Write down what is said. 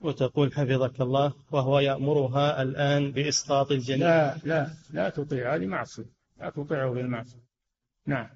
وتقول حفظك الله وهو يأمرها الآن بإسقاط الجنين. لا لا لا تطيع هذه معصية. لا تطيعه في المعصية نعم.